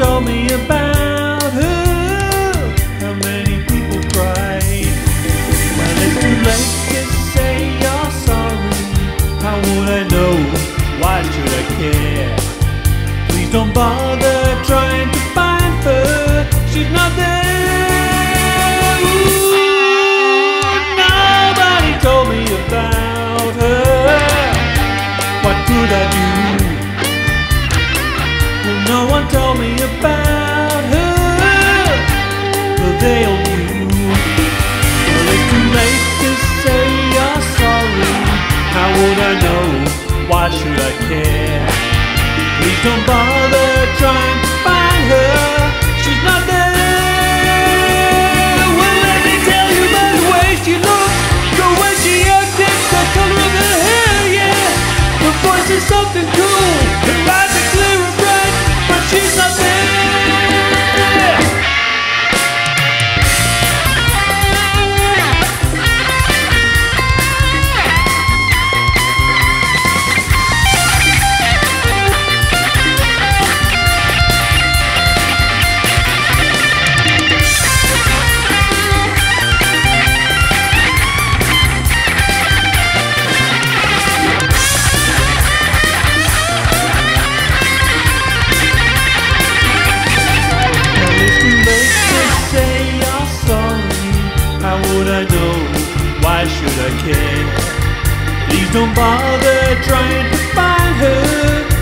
told me about who, How many people cried Well, it's too late to say you're sorry How would I know? Why should I care? Please don't bother trying to find Tell me about her, but they all knew. Well, it's too late to say you're sorry. How would I know? Why should I care? Please don't bother trying Please don't bother trying to find her.